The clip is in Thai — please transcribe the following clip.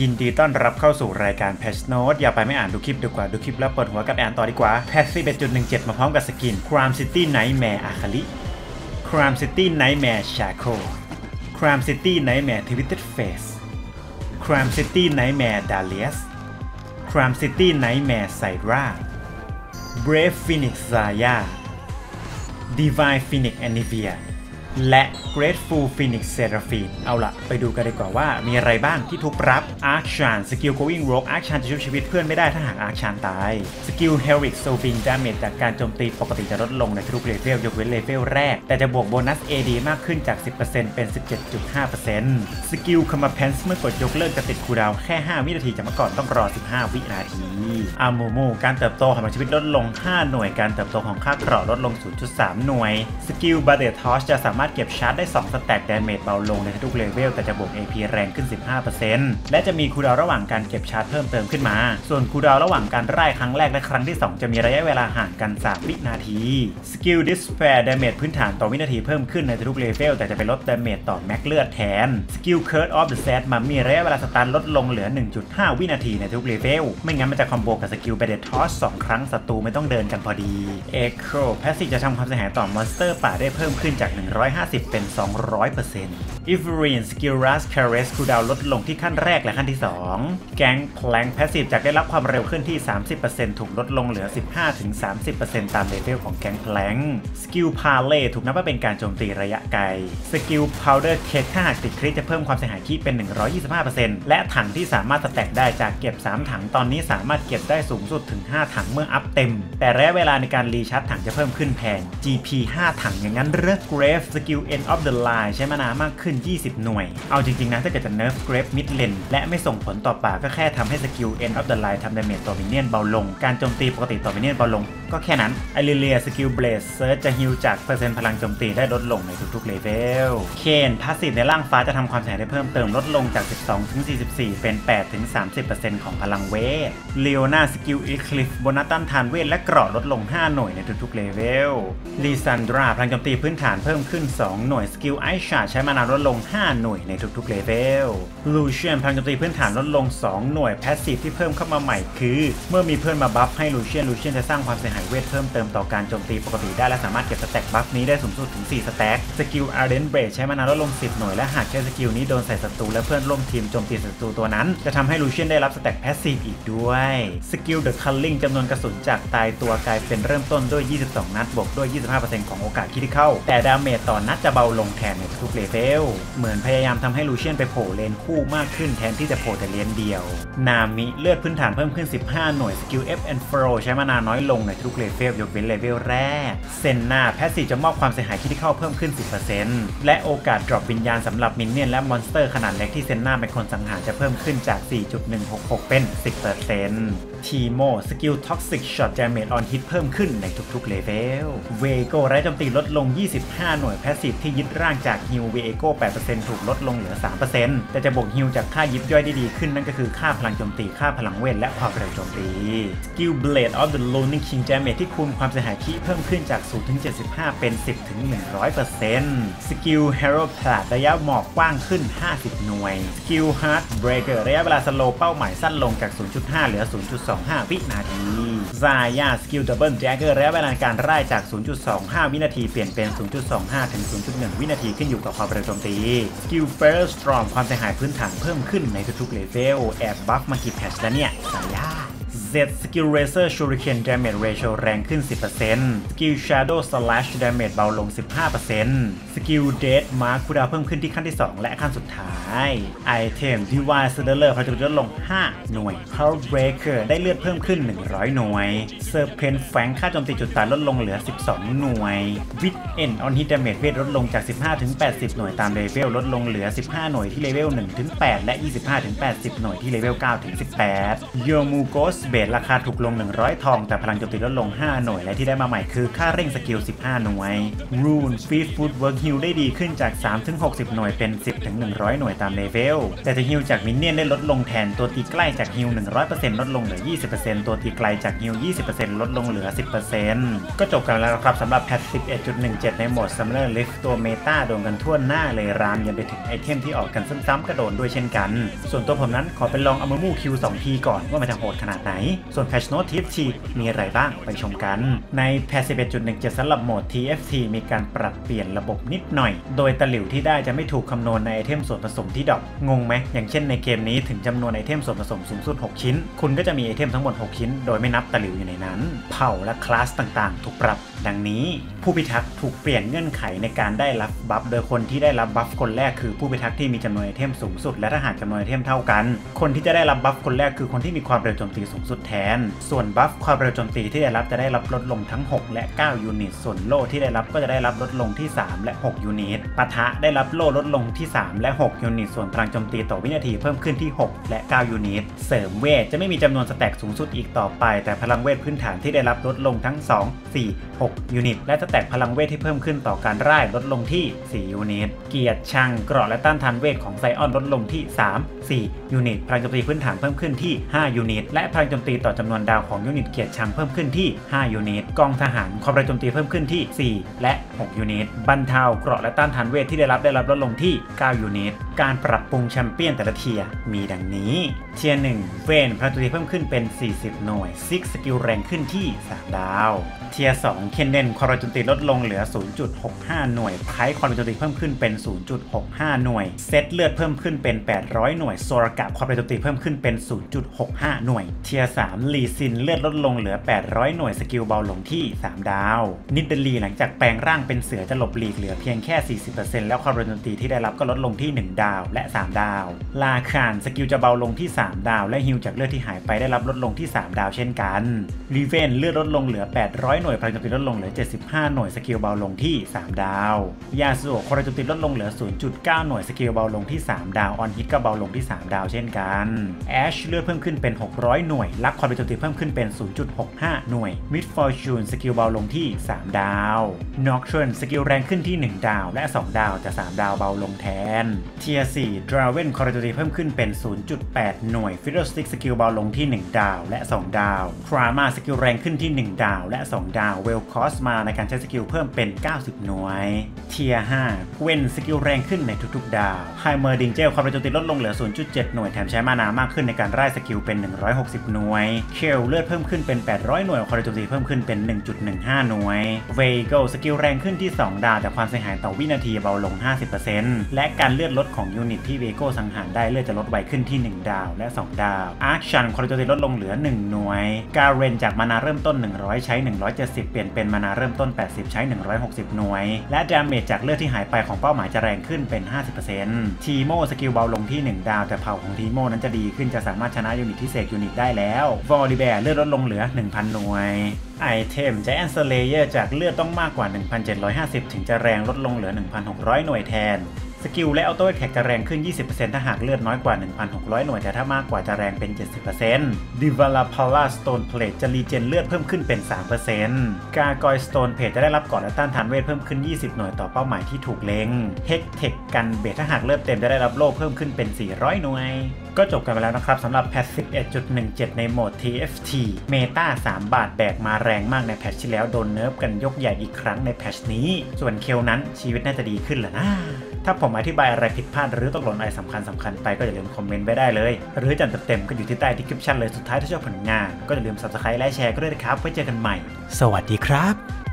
ยินดีต้อนรับเข้าสู่รายการ Patch Note อย่าไปไม่อ่านดูคลิปดีกว่าดูคลิปแล้วเปิดหัวกับแอนต่อดีกว่า Patch 11.17 มาพร้อมกับสกิน Crime City Nightmare อาคาลิ Crime City Nightmare Shaco Crime City Nightmare Twisted Face Crime City Nightmare Dalias Crime City Nightmare Syra Brave Phoenix Zaya Divine Phoenix Anivia และ Graceful Phoenix Seraphine เอาละไปดูกันดีกว่าว่ามีอะไรบ้างที่ถูกปรับ Akshan skill Going Rogue Akshan จะชุบชีวิตเพื่อนไม่ได้ถ้าหาก Akshan ตาย skill Heroic Swing damage จากการโจมตีปกติจะลดลงในทุกเลเวลยกเว้นเลเวลแรก แต่จะบวกโบนัส AD มากขึ้นจาก 10%เป็น 17.5% skill Comeuppance เมื่อกดยกเลิกจะติด cooldown แค่ 5 วินาทีจากเมื่อก่อนต้องรอ 15 วินาทีอามูมูการเติบโตของชีวิตลดลง 5 หน่วยการเติบโตของค่าเกราะลดลง 0.3 หน่วย skill Bandage Toss จะสามารถเก็บชาร์จได้2 stack damage เบาลงในทุก level แต่จะบวก AP แรงขึ้น 15%และจะมี cooldown ระหว่างการเก็บชาร์จเพิ่มเติมขึ้นมา ส่วน cooldown ระหว่างการร่ายครั้งแรกและครั้งที่ 2 จะมีระยะเวลาห่างกัน 3 วินาที skill Despair damage พื้นฐานต่อวินาทีเพิ่มขึ้นในทุก level แต่จะไปลด damage ต่อ max เลือดแทนสกิล Curse of the Sad มันมีระยะเวลาสตาร์ลดลงเหลือ 1.5 วินาทีในทุกเลเวลไม่งั้นมันจะคอมโบกับสกิล b a d e t Toss 2ครั้งศัตรูไม่ต้องเดินกันพอดี Ekko passive จะทำความเสียหายต่อมอนสเตอร์ป่าได้เพิ่มขึ้นจาก150 เป็น 200% i f r e n Skill Rush Caress คูดาวลดลงที่ขั้นแรกและขั้นที่2 Gangplank passive จากได้รับความเร็วขึ้นที่ 30%ถูกลดลงเหลือ 15-30%ตาม level ของ Gangplank skill Parrrley ถูกนับว่าเป็นการโจมตีระยะไกล skill Powder Keg ถ้าหากติด crit จะเพิ่มความเสียหายคีเป็น 125%และถังที่สามารถ stack ได้จากเก็บ 3 ถังตอนนี้สามารถเก็บได้สูงสุดถึง 5 ถังเมื่อ up เต็ม แต่ระยะเวลาในการ recharge ถังจะเพิ่มขึ้นแพง GP 5 ถังอย่างนั้นเลือก Grave Skill End of the Line ใช้มานามากขึ้น 20 หน่วย เอาจริงๆนะถ้าเกิดจะ nerf Grave Mid Lane และไม่ส่งผลต่อป่าก็แค่ทำให้สกิล End of the Line ทำ damage ต่อ minion เบาลง การโจมตีปกติต่อ minion เบาลง ก็แค่นั้นไอเรียสกิลเบล e เซิร์จะฮิลจากเปอร์เซ็นต์พลังโจมตีได้ลดลงในทุกๆเลเวลเคน passive ในร่างฟ้าจะทำความเสียหายได้เพิ่มเติมลดลงจาก 12ถึง44 เป็น8ถึง30%ของพลังเวทเลโอนาสกิล Eclipse โบนัสต้านทานเวทและเกราะลดลง 5 หน่วยในทุกๆเลเวลลีซันดราพลังโจมตีพื้นฐานเพิ่มขึ้น2 หน่วยสกิลไอชาใช้มานานลดลง 5 หน่วยในทุกๆเลเวลลูเชียนพลังโจมตีพื้นฐานลดลง 2 หน่วย passive ที่เพิ่มเข้ามาใหม่คือ เมื่อมีเพื่อนมา buff ให้ลูเชียนลูเชียนจะสร้างความเสียหายเวทเพิ่มเติมต่อการโจมตีปกติได้และสามารถเก็บ stack buff นี้ได้สูงสุดถึง 4 stack สกิล Ardent Blaze ใช้มานานลดลง 10 หน่วยและหากใช้สกิลนี้โดนใส่ศัตรูและเพื่อนร่วมทีมโจมตีศัตรูตัวนั้น จะทำให้ลูเชียนได้รับ stack passive อีกด้วยสกิล The Culling จำนวนกระสุนจากตายตัวกลายเป็นเริ่มต้นด้วย 22 นัดบวกด้วย 25%ของโอกาส crit เข้า แต่ damage ต่อนัดจะเบาลงแทนในทุกเลเวล เหมือนพยายามทำให้ลูเชียนไปโผล่เลนคู่มากขึ้นแทนที่จะโผล่แต่เลนเดียว นามิเลือดพื้นฐานเพิ่มขึ้น 15 หน่วยสกิล Ebb and Flow ใช้มานาน้อยลงในทุกเลเวลยกเว้นเลเวลแรก เซนนา passive จะมอบความเสียหาย crit เข้าเพิ่มขึ้น 10%และโอกาส drop วิญญาณสำหรับ minion และมอนสเตอร์ขนาดเล็กที่เซนนาเป็นคนสังหารจะเพิ่มขึ้นจาก 4.166 เป็น 10% ทีโมสกิล Toxic Shot damage on hit เพิ่มขึ้นในทุกๆเลเวลวิเอโก้ระยะโจมตีลดลง 25 หน่วย passive ที่ยึดร่างจาก heal วิเอโก้8%ถูกลดลงเหลือ 3%แต่จะบวกฮิวจากค่ายิบย่อยได้ดีขึ้นนั่นก็คือค่าพลังโจมตีค่าพลังเวทและความเร็วโจมตีสกิล Blade of the Ruined King damage ที่คูณความเสียหายคีเพิ่มขึ้นจาก0ถึง75 เป็น 10ถึง100%สกิล Harrowed Path ระยะหมอกกว้างขึ้น 50 หน่วยสกิล Heartbreaker ระยะเวลา slow เป้าหมายสั้นลงจาก 0.5 เหลือ0.25 วินาทีซายาสกิล Double Dagger ระยะเวลาการร่ายจาก 0.25 วินาทีเปลี่ยนเป็น 0.25 ถึง 0.1 วินาทีขึ้นอยู่กับความเร็วโจมตี สกิล Featherstorm ความเสียหายพื้นฐานเพิ่มขึ้นในทุกๆเลเวลแอบ buff มากี่ patch แล้วเนี่ยซายา Zed Skill Razor Shuriken Damage Ratio แรงขึ้น 10% Skill Shadow Slash Damage เบาลง 15% Skill Dead Mark คูดาวเพิ่มขึ้นที่ขั้นที่ 2 และขั้นสุดท้าย Item Divine Sunderer พลังจะลดลง 5 หน่วย Hullbreaker ได้เลือดเพิ่มขึ้น 100 หน่วย Serpent's Fang ค่าโจมตีจุดตายลดลงเหลือ 12 หน่วย Wit's End On Hit Damage เวทลดลงจาก 15ถึง80 หน่วยตามเลเวลลดลงเหลือ 15 หน่วยที่เลเวล1ถึง8และ 25ถึง80 หน่วยที่เลเวล9ถึง18 Yomu Ghost ดราคาถูกลง 100 ทอง แต่พลังโจมตีลดลง 5 หน่วย และที่ได้มาใหม่คือค่าเร่งสกิล 15 หน่วย Rune Fleet Footwork Heal ได้ดีขึ้นจาก 3-60 หน่วยเป็น 10-100 หน่วยตามเลเวล แต่จะ heal จาก minion ได้ลดลงแทนตัวตีใกล้จาก heal 100%ลดลงเหลือ 20%ตัวตีไกลจาก heal 20%ลดลงเหลือ 10%ก็จบกันแล้วครับสำหรับ patch 11.17 ในโหมด Summoner's Rift ตัว meta โดนกันทั่วหน้าเลยลามยันไปถึงไอเทมที่ออกกันซ้ำๆก็โดนด้วยเช่นกัน ส่วนตัวผมนั้นขอไปลองอามูมู Q 2ทีก่อนว่ามันจะโหดขนาดไหนส่วน Patch Note TFTมีอะไรบ้างไปชมกัน ใน patch 11.17สำหรับโหมด TFT มีการปรับเปลี่ยนระบบนิดหน่อย โดยตะหลิวที่ได้จะไม่ถูกคำนวณในไอเทมส่วนผสมที่ดอกงงไหม อย่างเช่นในเกมนี้ถึงจำนวนไอเทมส่วนผสมสูงสุด 6 ชิ้น คุณก็จะมีไอเทมทั้งหมด 6 ชิ้น โดยไม่นับตะหลิวอยู่ในนั้น เผ่าและคลาสต่างๆ ถูกปรับ ดังนี้ ผู้พิทักษ์ถูกเปลี่ยนเงื่อนไขในการได้รับ buff โดยคนที่ได้รับ buff คนแรกคือผู้พิทักษ์ที่มีจำนวนไอเทมสูงสุดและถ้าหากจำนวนไอเทมเท่ากัน คนที่จะได้รับ buff คนแรกคือคนที่มีความเร็วโจมตีสูงสุดแทน ส่วน buff ความเร็วโจมตีที่ได้รับจะได้รับลดลงทั้ง 6 และ 9 ยูนิต ส่วนโล่ที่ได้รับก็จะได้รับลดลงที่ 3 และ 6 ยูนิตปะทะได้รับโล่ลดลงที่ 3 และ 6 ยูนิต ส่วนพลังโจมตีต่อวินาทีเพิ่มขึ้นที่ 6 และ 9 ยูนิต เสริมเวทจะไม่มีจำนวน stack สูงสุดอีกต่อไป แต่พลังเวทพื้นฐานที่ได้รับลดลงทั้ง 2 4 6 ยูนิต และ stack พลังเวทที่เพิ่มขึ้นต่อการร่ายลดลงที่ 4 ยูนิต เกลียดชังเกราะและต้านทานเวทของไซออนลดลงที่ 3 4 ยูนิต พลังโจมตีพื้นฐานเพิ่มขึ้นที่ 5 ยูนิต และพลังโจมตีต่อจำนวนดาวของยูนิตเกลียดชังเพิ่มขึ้นที่ 5 ยูนิต กองทหารความเร็วโจมตีเพิ่มขึ้นที่ 4 และ 6 ยูนิต บรรเทาเกราะและต้านทานเวทที่ได้รับได้รับลดลงที่ 9 ยูนิตการปรับปรุงแชมเปี้ยนแต่ละ tier มีดังนี้ tier 1เวนพลังโจมตีเพิ่มขึ้นเป็น 40 หน่วยซิกสกิลแรงขึ้นที่3ดาว tier 2เคนเนนความเร็วโจมตีลดลงเหลือ 0.65 หน่วยไพค์ความเร็วโจมตีเพิ่มขึ้นเป็น 0.65 หน่วย เซตเลือดเพิ่มขึ้นเป็น 800 หน่วยโซรากะความเร็วโจมตีเพิ่มขึ้นเป็น 0.65 หน่วย tier 3ลีซินเลือดลดลงเหลือ 800 หน่วยสกิลเบาลงที่ 3 ดาว นิดเดลีหลังจากแปลงร่างเป็นเสือจะหลบหลีกเหลือเพียงแค่ 40%แล้วความเร็วโจมตีที่ได้รับก็ลดลงที่ 1 ดาวและ 3 ดาว ลาคานสกิลจะเบาลงที่ 3 ดาว และ heal จากเลือดที่หายไปได้รับลดลงที่ 3 ดาวเช่นกันรีเวนเลือดลดลงเหลือ 800 หน่วยพลังโจมตีลดลงเหลือ 75 หน่วยสกิลเบาลงที่ 3 ดาว ยาสุโอะความเร็วโจมตีลดลงเหลือ 0.9 หน่วยสกิลเบาลงที่ 3 ดาว on hit ก็เบาลงที่ 3 ดาวเช่นกันแอชเลือดเพิ่มขึ้นเป็น 600 หน่วยลักซ์ความเร็วโจมตีเพิ่มขึ้นเป็น 0.65 หน่วยมิสฟอร์จูนสกิลเบาลงที่ 3 ดาวน็อกเทิร์นสกิลแรงขึ้นที่ 1 ดาวและ 2 ดาวแต่ 3 ดาวเบาลงแทน tier 4ดราเวนความเร็วโจมตีเพิ่มขึ้นเป็น 0.8 หน่วย Fiddlesticks สกิลเบาลงที่ 1 ดาว และ 2 ดาว Karma สกิลแรงขึ้นที่ 1 ดาว และ 2 ดาว Vel'Koz มานาในการใช้สกิลเพิ่มเป็น 90 หน่วย tier 5 Gwen สกิลแรงขึ้นในทุกๆ ดาว Heimerdinger ความเร็วโจมตีลดลงเหลือ 0.7 หน่วยแถมใช้มานามากขึ้นในการไล่สกิลเป็น 160 หน่วย Kayle เลือดเพิ่มขึ้นเป็น 800 หน่วยความเร็วโจมตีเพิ่มขึ้นเป็น 1.15 หน่วย Viego สกิลแรงขึ้นที่ 2 ดาวแต่ความเสียหายต่อวินาทีเบาลง 50%และการเลือดลดของยูนิตที่ Viego สังหารได้เลือดจะลดไวขึ้นที่ 1 ดาวและ 2 ดาว Akshan ความเร็วโจมตีลดลงเหลือ 1 หน่วย Garen จากมานาเริ่มต้น 100 ใช้ 170 เปลี่ยนเป็นมานาเริ่มต้น 80 ใช้ 160 หน่วย และ damage จากเลือดที่หายไปของเป้าหมายจะแรงขึ้นเป็น 50% Teemo สกิลเบาลงที่ 1 ดาว แต่เผ่าของ Teemo นั้นจะดีขึ้นจะสามารถชนะยูนิตที่เสกยูนิตได้แล้ว Volibear เลือดลดลงเหลือ 1,000 หน่วยไอเทมจ i แอนเซเลเยอร์จากเลือดต้องมากกว่า 1,750 ถึงจะแรงลดลงเหลือ 1,600 หน่วยแทน สกิลและ auto attack จะแรงขึ้น 20%ถ้าหากเลือดน้อยกว่า 1,600 หน่วย แต่ถ้ามากกว่าจะแรงเป็น 70% d i v a l a p a l a Stone Plate จะ regen เลือดเพิ่มขึ้นเป็น 3% g a r g o y Stone Plate จะได้รับเกราะและต้านทานเวทเพิ่มขึ้น 20 หน่วยต่อเป้าหมายที่ถูกเล็ง Hex Tech กันเบทถ้าหากเลือดเต็มจะได้รับโล่เพิ่มขึ้นเป็น 400 หน่วย ก็จบกันไปแล้วนะครับสำหรับ patch 11.17 ในโหมด TFT meta 3 บาทแบกมาแรงมากใน patch ที่แล้วโดน nerf กันยกใหญ่อีกครั้งใน patch นี้ ส่วน Kayle นั้นชีวิตน่าจะดีขึ้นแหละนะ ถ้าผมอธิบายอะไรผิดพลาดหรือตกหล่นอะไรสำคัญสำคัญไปก็อย่าลืมคอมเมนต์ไว้ได้เลย หรือจัดเต็มๆก็อยู่ที่ใต้ description เลยสุดท้ายถ้าชอบผลงาน ก็อย่าลืม subscribe และแชร์ก็ด้วยนะครับไว้เจอกันใหม่ สวัสดีครับ